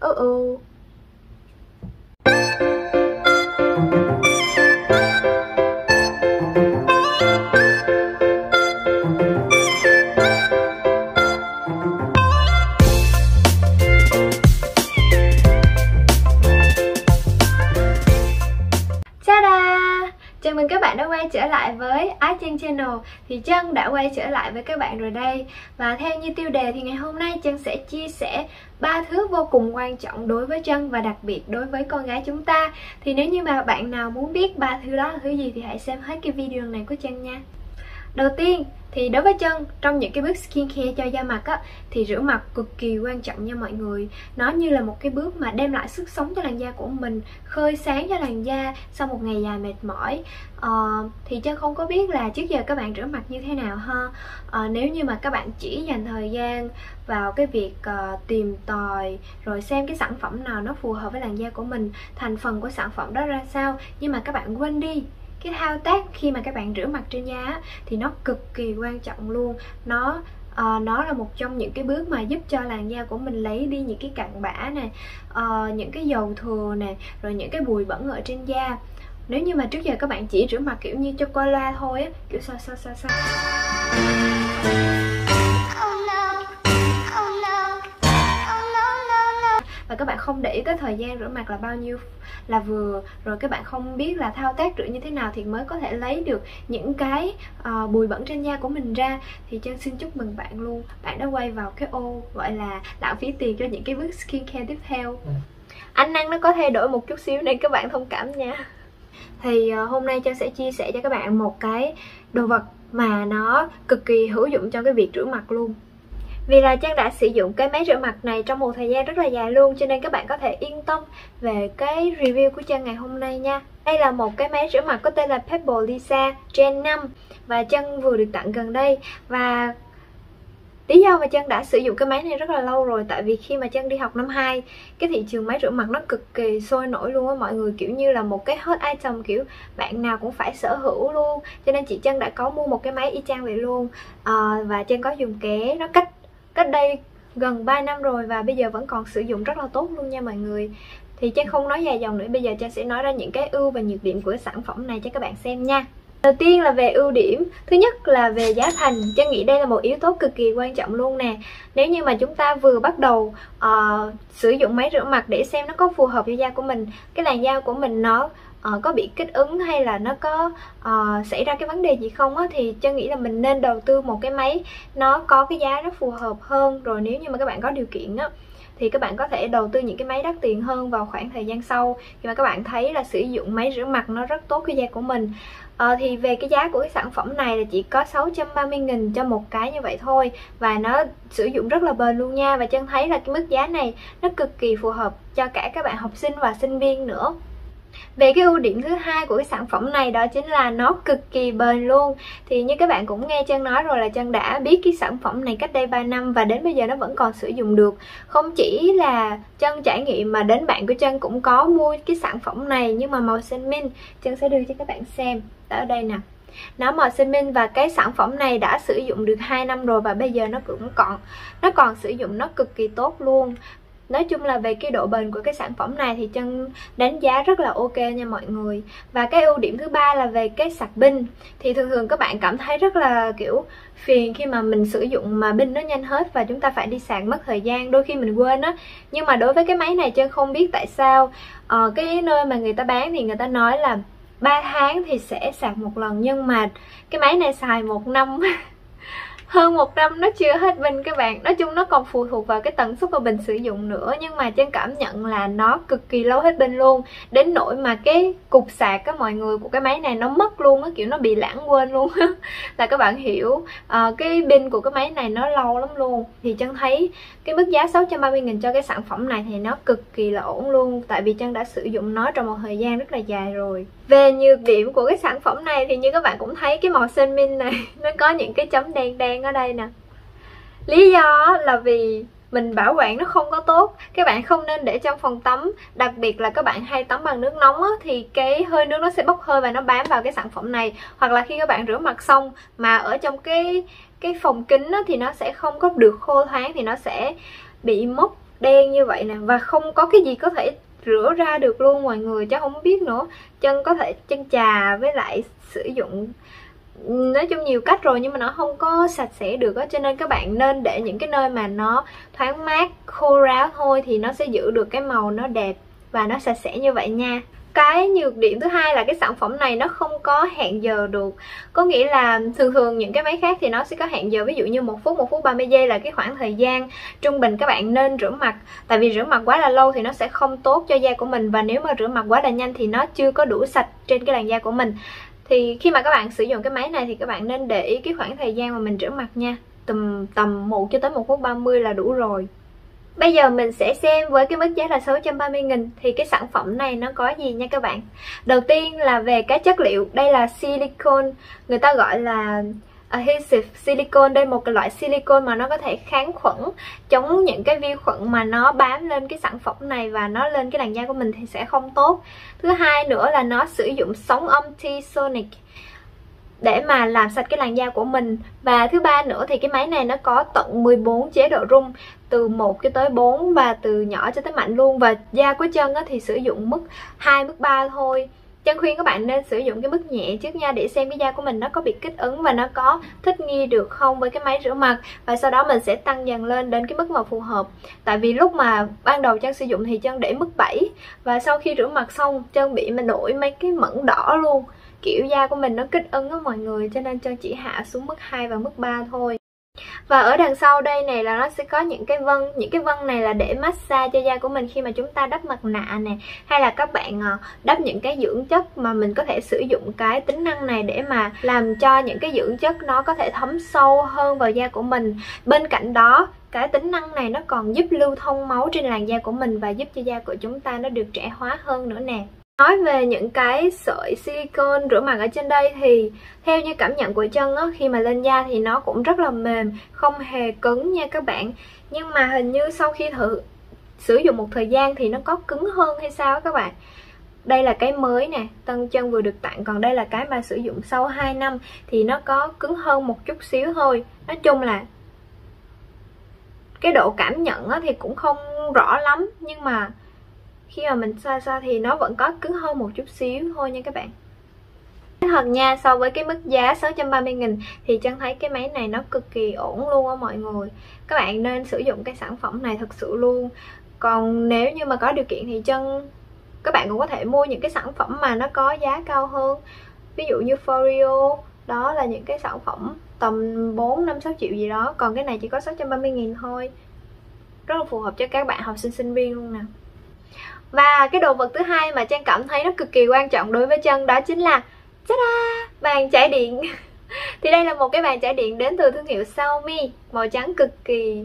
ừ ừ với Chân Channel Thì Trân đã quay trở lại với các bạn rồi đây. Và theo như tiêu đề thì ngày hôm nay Trân sẽ chia sẻ ba thứ vô cùng quan trọng đối với Trân và đặc biệt đối với con gái chúng ta. Thì nếu như mà bạn nào muốn biết ba thứ đó là thứ gì thì hãy xem hết cái video này của Trân nha. Đầu tiên thì đối với chân trong những cái bước skincare cho da mặt á thì rửa mặt cực kỳ quan trọng nha mọi người. Nó như là một cái bước mà đem lại sức sống cho làn da của mình khơi sáng cho làn da sau một ngày dài mệt mỏi. Ờ, thì chân không có biết là trước giờ các bạn rửa mặt như thế nào ha. Ờ, nếu như mà các bạn chỉ dành thời gian vào cái việc uh, tìm tòi rồi xem cái sản phẩm nào nó phù hợp với làn da của mình thành phần của sản phẩm đó ra sao nhưng mà các bạn quên đi cái thao tác khi mà các bạn rửa mặt trên da thì nó cực kỳ quan trọng luôn. Nó uh, nó là một trong những cái bước mà giúp cho làn da của mình lấy đi những cái cặn bã này uh, ờ, những cái dầu thừa nè rồi những cái bụi bẩn ở trên da. Nếu như mà trước giờ các bạn chỉ rửa mặt kiểu như cho qua loa thôi á kiểu sao sao sao sao? Và các bạn không để ý tới thời gian rửa mặt là bao nhiêu là vừa. Rồi các bạn không biết là thao tác rửa như thế nào thì mới có thể lấy được những cái uh, bụi bẩn trên da của mình ra. Thì chân xin chúc mừng bạn luôn. Bạn đã quay vào cái ô gọi là lãng phí tiền cho những cái bước skincare tiếp theo. Ừ. ánh nắng nó có thay đổi một chút xíu nên các bạn thông cảm nha. Thì uh, hôm nay chân sẽ chia sẻ cho các bạn một cái đồ vật mà nó cực kỳ hữu dụng cho cái việc rửa mặt luôn vì là Trang đã sử dụng cái máy rửa mặt này trong một thời gian rất là dài luôn Cho nên các bạn có thể yên tâm về cái review của Trang ngày hôm nay nha. Đây là một cái máy rửa mặt có tên là Pebble Lisa Gen 5 Và Trang vừa được tặng gần đây. Và Lý do mà Trang đã sử dụng cái máy này rất là lâu rồi Tại vì khi mà Trang đi học năm 2 Cái thị trường máy rửa mặt nó cực kỳ sôi nổi luôn á Mọi người. Kiểu như là một cái hot item Kiểu bạn nào cũng phải sở hữu luôn. Cho nên chị Trang đã có mua một cái máy y chang vậy luôn. À, Và Trang có dùng ké nó cách cách đây gần 3 năm rồi và bây giờ vẫn còn sử dụng rất là tốt luôn nha mọi người. Thì Trang không nói dài dòng nữa bây giờ Trang sẽ nói ra những cái ưu và nhược điểm của sản phẩm này cho các bạn xem nha. Đầu tiên là về ưu điểm. Thứ nhất là về giá thành. Trang nghĩ đây là một yếu tố cực kỳ quan trọng luôn nè. Nếu như mà chúng ta vừa bắt đầu uh, sử dụng máy rửa mặt để xem nó có phù hợp với da của mình Cái làn da của mình nó uh, có bị kích ứng hay là nó có uh, xảy ra cái vấn đề gì không á thì cho nghĩ là mình nên đầu tư một cái máy nó có cái giá rất phù hợp hơn. Rồi nếu như mà các bạn có điều kiện á thì các bạn có thể đầu tư những cái máy đắt tiền hơn vào khoảng thời gian sau. Khi mà các bạn thấy là sử dụng máy rửa mặt nó rất tốt cho da của mình. À, thì về cái giá của cái sản phẩm này là chỉ có 630 nghìn cho một cái như vậy thôi. Và nó sử dụng rất là bền luôn nha. Và chân thấy là cái mức giá này nó cực kỳ phù hợp cho cả các bạn học sinh và sinh viên nữa về cái ưu điểm thứ hai của cái sản phẩm này đó chính là nó cực kỳ bền luôn. Thì như các bạn cũng nghe chân nói rồi là chân đã biết cái sản phẩm này cách đây 3 năm và đến bây giờ nó vẫn còn sử dụng được. Không chỉ là chân trải nghiệm mà đến bạn của chân cũng có mua cái sản phẩm này nhưng mà màu xanh minh chân sẽ đưa cho các bạn xem. Ở đây nè. Nó màu xanh minh và cái sản phẩm này đã sử dụng được 2 năm rồi và bây giờ nó cũng còn, nó còn sử dụng nó cực kỳ tốt luôn. Nói chung là về cái độ bền của cái sản phẩm này thì chân đánh giá rất là ok nha mọi người. Và cái ưu điểm thứ ba là về cái sạc pin. Thì thường thường các bạn cảm thấy rất là kiểu phiền khi mà mình sử dụng mà pin nó nhanh hết và chúng ta phải đi sạc mất thời gian đôi khi mình quên á. Nhưng mà đối với cái máy này chân không biết tại sao ờ, cái nơi mà người ta bán thì người ta nói là 3 tháng thì sẽ sạc một lần nhưng mà cái máy này xài một năm. hơn một năm nó chưa hết pin các bạn. Nói chung nó còn phụ thuộc vào cái tần suất của mình sử dụng nữa nhưng mà trên cảm nhận là nó cực kỳ lâu hết pin luôn. Đến nỗi mà cái cục sạc á mọi người của cái máy này nó mất luôn á kiểu nó bị lãng quên luôn là các bạn hiểu à, cái pin của cái máy này nó lâu lắm luôn. Thì chân thấy cái mức giá 630 nghìn cho cái sản phẩm này thì nó cực kỳ là ổn luôn tại vì chân đã sử dụng nó trong một thời gian rất là dài rồi. Về nhược điểm của cái sản phẩm này thì như các bạn cũng thấy cái màu xanh min này nó có những cái chấm đen đen ở đây nè. Lý do là vì mình bảo quản nó không có tốt các bạn không nên để trong phòng tắm. Đặc biệt là các bạn hay tắm bằng nước nóng á, thì cái hơi nước nó sẽ bốc hơi và nó bám vào cái sản phẩm này. Hoặc là khi các bạn rửa mặt xong mà ở trong cái cái phòng kính á, thì nó sẽ không có được khô thoáng thì nó sẽ bị mốc đen như vậy nè. Và không có cái gì có thể rửa ra được luôn mọi người chứ không biết nữa. Chân có thể chân trà với lại sử dụng nói chung nhiều cách rồi nhưng mà nó không có sạch sẽ được á, cho nên các bạn nên để những cái nơi mà nó thoáng mát, khô ráo thôi thì nó sẽ giữ được cái màu nó đẹp và nó sạch sẽ như vậy nha. Cái nhược điểm thứ hai là cái sản phẩm này nó không có hẹn giờ được. Có nghĩa là thường thường những cái máy khác thì nó sẽ có hẹn giờ, ví dụ như một phút một phút 30 giây là cái khoảng thời gian trung bình các bạn nên rửa mặt. Tại vì rửa mặt quá là lâu thì nó sẽ không tốt cho da của mình và nếu mà rửa mặt quá là nhanh thì nó chưa có đủ sạch trên cái làn da của mình thì khi mà các bạn sử dụng cái máy này thì các bạn nên để ý cái khoảng thời gian mà mình rửa mặt nha. Tầm tầm 1 cho tới 1 phút 30 là đủ rồi. Bây giờ mình sẽ xem với cái mức giá là 630 nghìn thì cái sản phẩm này nó có gì nha các bạn. Đầu tiên là về cái chất liệu, đây là silicone, người ta gọi là adhesive silicone, đây một cái loại silicone mà nó có thể kháng khuẩn, chống những cái vi khuẩn mà nó bám lên cái sản phẩm này và nó lên cái làn da của mình thì sẽ không tốt. Thứ hai nữa là nó sử dụng sóng âm T-sonic để mà làm sạch cái làn da của mình. Và thứ ba nữa thì cái máy này nó có tận 14 chế độ rung, từ 1 cho tới 4 và từ nhỏ cho tới mạnh luôn. Và da của chân thì sử dụng mức 2 mức 3 thôi. Chân khuyên các bạn nên sử dụng cái mức nhẹ trước nha, để xem cái da của mình nó có bị kích ứng và nó có thích nghi được không với cái máy rửa mặt. Và sau đó mình sẽ tăng dần lên đến cái mức mà phù hợp. Tại vì lúc mà ban đầu chân sử dụng thì chân để mức 7 và sau khi rửa mặt xong chân bị mình nổi mấy cái mẩn đỏ luôn. Kiểu da của mình nó kích ứng á mọi người, cho nên chân chỉ hạ xuống mức 2 và mức 3 thôi và ở đằng sau đây này là nó sẽ có những cái vân. Những cái vân này là để massage cho da của mình khi mà chúng ta đắp mặt nạ nè. Hay là các bạn ờ, đắp những cái dưỡng chất mà mình có thể sử dụng cái tính năng này để mà làm cho những cái dưỡng chất nó có thể thấm sâu hơn vào da của mình. Bên cạnh đó, cái tính năng này nó còn giúp lưu thông máu trên làn da của mình và giúp cho da của chúng ta nó được trẻ hóa hơn nữa nè. Nói về những cái sợi silicone rửa mặt ở trên đây thì theo như cảm nhận của chân á, khi mà lên da thì nó cũng rất là mềm, không hề cứng nha các bạn. Nhưng mà hình như sau khi thử sử dụng một thời gian thì nó có cứng hơn hay sao các bạn. Đây là cái mới nè, tân chân vừa được tặng Còn đây là cái mà sử dụng sau 2 năm Thì nó có cứng hơn một chút xíu thôi Nói chung là Cái độ cảm nhận thì cũng không rõ lắm Nhưng mà khi mà mình xoa xoa thì nó vẫn có cứng hơn một chút xíu thôi nha các bạn. Thật nha so với cái mức giá 630 nghìn thì chân thấy cái máy này nó cực kỳ ổn luôn á mọi người. Các bạn nên sử dụng cái sản phẩm này thật sự luôn. Còn nếu như mà có điều kiện thì chân các bạn cũng có thể mua những cái sản phẩm mà nó có giá cao hơn. Ví dụ như Forio đó là những cái sản phẩm tầm 4, 5, 6 triệu gì đó Còn cái này chỉ có 630 nghìn thôi. Rất là phù hợp cho các bạn học sinh sinh viên luôn nè và cái đồ vật thứ hai mà Trang cảm thấy nó cực kỳ quan trọng đối với chân đó chính là ta bàn chải điện. Thì đây là một cái bàn chải điện đến từ thương hiệu Xiaomi màu trắng cực kỳ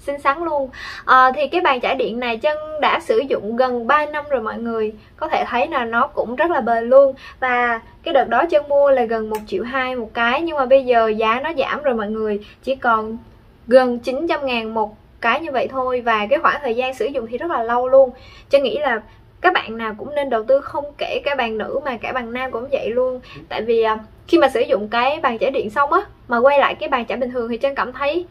xinh xắn luôn. À, thì cái bàn chải điện này chân đã sử dụng gần 3 năm rồi mọi người. Có thể thấy là nó cũng rất là bền luôn. Và cái đợt đó chân mua là gần 1 triệu 2 một cái nhưng mà bây giờ giá nó giảm rồi mọi người. Chỉ còn gần 900 ngàn một cái như vậy thôi và cái khoảng thời gian sử dụng thì rất là lâu luôn. Cho nghĩ là các bạn nào cũng nên đầu tư không kể cả bàn nữ mà cả bàn nam cũng vậy luôn. Tại vì à, khi mà sử dụng cái bàn chải điện xong á mà quay lại cái bàn chải bình thường thì chân cảm thấy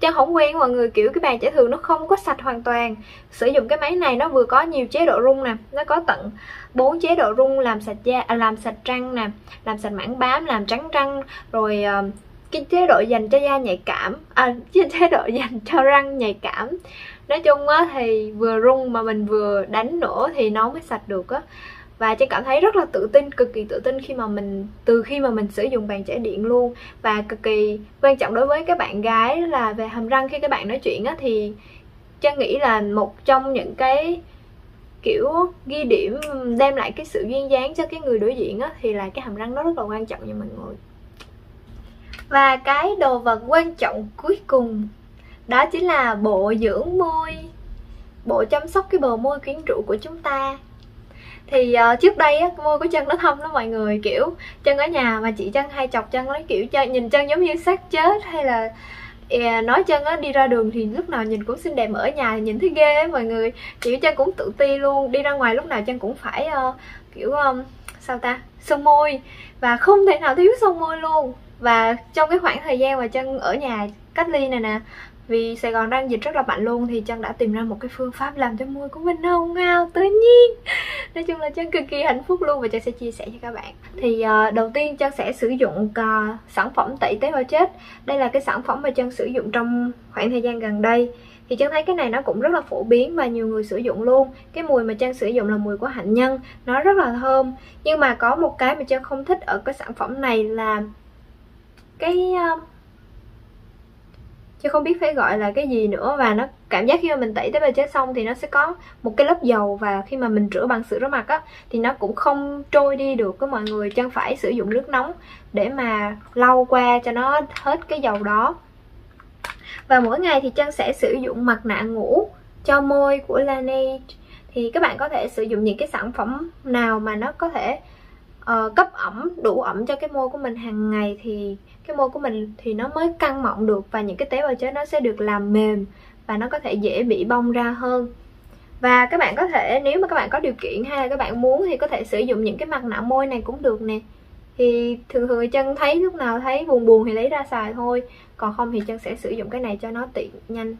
chân không quen mọi người kiểu cái bàn chải thường nó không có sạch hoàn toàn. Sử dụng cái máy này nó vừa có nhiều chế độ rung nè nó có tận 4 chế độ rung làm sạch da à, làm sạch răng nè làm sạch mảng bám làm trắng răng rồi uh, cái chế độ dành cho da nhạy cảm à chế độ dành cho răng nhạy cảm. Nói chung á thì vừa rung mà mình vừa đánh nữa thì nó mới sạch được á. Và chị cảm thấy rất là tự tin, cực kỳ tự tin khi mà mình, từ khi mà mình sử dụng bàn chải điện luôn. Và cực kỳ quan trọng đối với các bạn gái là về hàm răng khi các bạn nói chuyện á thì trang nghĩ là một trong những cái, kiểu, ghi điểm đem lại cái sự duyên dáng cho cái người đối diện á thì là cái hàm răng nó rất là quan trọng nha mọi người và cái đồ vật quan trọng cuối cùng đó chính là bộ dưỡng môi bộ chăm sóc cái bờ môi quyến rũ của chúng ta. Thì uh, trước đây á môi của chân nó thâm lắm mọi người kiểu chân ở nhà mà chị chân hay chọc chân lấy kiểu chân nhìn chân giống như xác chết hay là yeah, nói chân á đi ra đường thì lúc nào nhìn cũng xinh đẹp ở nhà thì nhìn thấy ghê ấy, mọi người. Kiểu chân cũng tự ti luôn đi ra ngoài lúc nào chân cũng phải uh, kiểu um, sao ta son môi và không thể nào thiếu son môi luôn và trong cái khoảng thời gian mà chân ở nhà cách ly này nè vì Sài Gòn đang dịch rất là mạnh luôn thì Trân đã tìm ra một cái phương pháp làm cho môi của mình hồng hào tự nhiên. Nói chung là Trân cực kỳ hạnh phúc luôn và Trân sẽ chia sẻ cho các bạn. Thì uh, đầu tiên Trân sẽ sử dụng uh, sản phẩm tẩy tế bào chết. Đây là cái sản phẩm mà Trân sử dụng trong khoảng thời gian gần đây. Thì Trân thấy cái này nó cũng rất là phổ biến và nhiều người sử dụng luôn. Cái mùi mà Trân sử dụng là mùi của hạnh nhân nó rất là thơm. Nhưng mà có một cái mà Trân không thích ở cái sản phẩm này là cái ờ, chứ không biết phải gọi là cái gì nữa. Và nó cảm giác khi mà mình tẩy tế bào chết xong thì nó sẽ có một cái lớp dầu. Và khi mà mình rửa bằng sữa rửa mặt á thì nó cũng không trôi đi được có mọi người chân phải sử dụng nước nóng để mà lau qua cho nó hết cái dầu đó. Và mỗi ngày thì chân sẽ sử dụng mặt nạ ngủ cho môi của Laneige. Thì các bạn có thể sử dụng những cái sản phẩm nào mà nó có thể uh, cấp ẩm đủ ẩm cho cái môi của mình hàng ngày thì cái môi của mình thì nó mới căng mọng được và những cái tế bào chết nó sẽ được làm mềm và nó có thể dễ bị bong ra hơn. Và các bạn có thể, nếu mà các bạn có điều kiện hay là các bạn muốn thì có thể sử dụng những cái mặt nạ môi này cũng được nè. Thì thường thường chân thấy lúc nào thấy buồn buồn thì lấy ra xài thôi, còn không thì chân sẽ sử dụng cái này cho nó tiện, nhanh.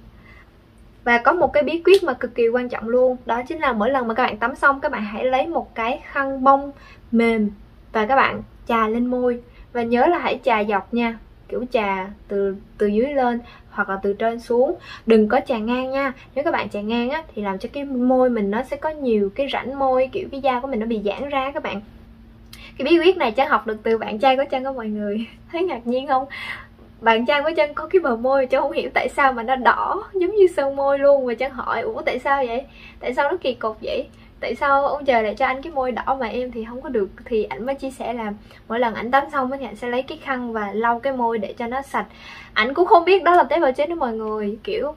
Và có một cái bí quyết mà cực kỳ quan trọng luôn, đó chính là mỗi lần mà các bạn tắm xong, các bạn hãy lấy một cái khăn bông mềm và các bạn chà lên môi và nhớ là hãy chà dọc nha, kiểu chà từ từ dưới lên hoặc là từ trên xuống. Đừng có chà ngang nha. Nếu các bạn chà ngang á, thì làm cho cái môi mình nó sẽ có nhiều cái rãnh môi, kiểu cái da của mình nó bị giãn ra các bạn. Cái bí quyết này chắc học được từ bạn trai của chân có mọi người. Thấy ngạc nhiên không? Bạn trai của chân có cái bờ môi chân không hiểu tại sao mà nó đỏ, giống như sơn môi luôn. Và chân hỏi, ủa, tại sao vậy? Tại sao nó kỳ cục vậy? Tại sao ông trời lại cho anh cái môi đỏ mà em thì không có được? Thì ảnh mới chia sẻ là mỗi lần ảnh tắm xong thì ảnh sẽ lấy cái khăn và lau cái môi để cho nó sạch. Ảnh cũng không biết đó là tế bào chết đó mọi người. Kiểu,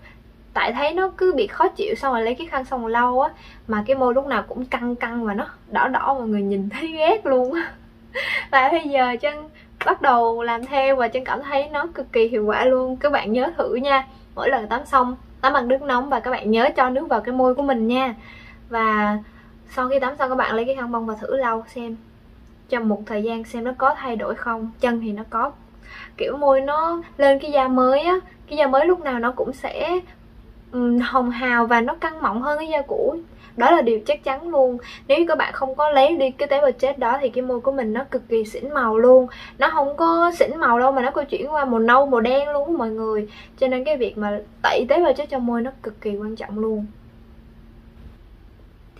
tại thấy nó cứ bị khó chịu xong rồi lấy cái khăn xong rồi lau á, mà cái môi lúc nào cũng căng căng và nó đỏ đỏ mọi người nhìn thấy ghét luôn và bây giờ chân bắt đầu làm theo và chân cảm thấy nó cực kỳ hiệu quả luôn. Các bạn nhớ thử nha, mỗi lần tắm xong, tắm bằng nước nóng và các bạn nhớ cho nước vào cái môi của mình nha. Và sau khi tắm xong các bạn lấy cái khăn bông và thử lau xem. Trong một thời gian xem nó có thay đổi không chân thì nó có. Kiểu môi nó lên cái da mới á cái da mới lúc nào nó cũng sẽ um, hồng hào và nó căng mọng hơn cái da cũ. Đó là điều chắc chắn luôn. Nếu các bạn không có lấy đi cái tế bào chết đó thì cái môi của mình nó cực kỳ xỉn màu luôn. Nó không có xỉn màu đâu mà nó có chuyển qua màu nâu màu đen luôn mọi người. Cho nên cái việc mà tẩy tế bào chết cho môi nó cực kỳ quan trọng luôn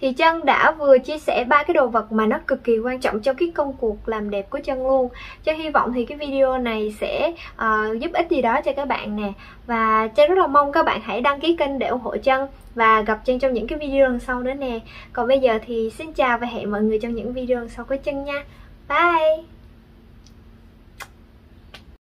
thì chân đã vừa chia sẻ ba cái đồ vật mà nó cực kỳ quan trọng trong cái công cuộc làm đẹp của chân luôn. Chân hy vọng thì cái video này sẽ uh, giúp ích gì đó cho các bạn nè. Và chân rất là mong các bạn hãy đăng ký kênh để ủng hộ chân và gặp chân trong những cái video lần sau nữa nè. Còn bây giờ thì xin chào và hẹn mọi người trong những video lần sau của chân nha. Bye!